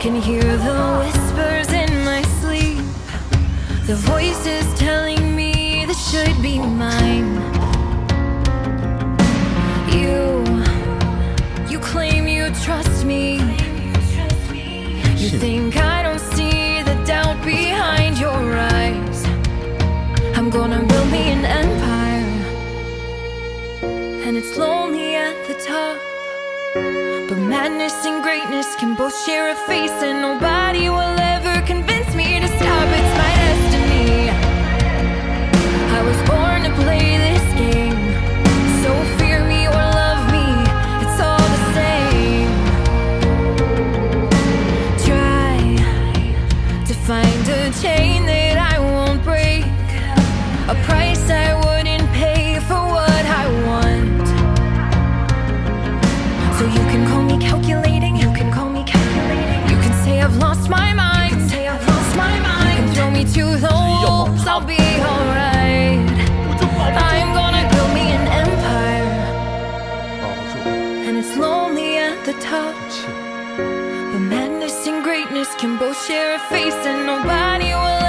Can hear the whispers in my sleep. The voices telling me this should be mine. You, you claim you trust me. You think I don't see But madness and greatness can both share a face, and nobody will ever convince me to stop. It's my destiny. I was born to play this game. So fear me or love me, it's all the same. Try to find a chain that I won't break, a price I lost my mind. Say I've lost my mind. You can throw me to the wolves, I'll be alright. I'm gonna build me an empire. Oh, and it's lonely at the top. But madness and greatness can both share a face, and nobody will.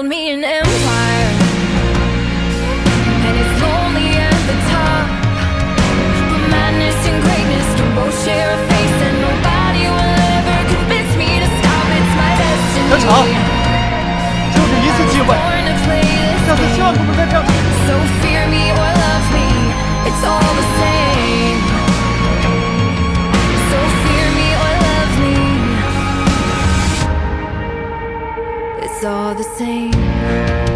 build me an empire, and it's lonely at the top. But madness and greatness can both share a face, and nobody will ever convince me to stop. It's my destiny. 小厂就是一次机会， Born to play this 下次千万不能再这样。 So fear me or love me, it's all All the same.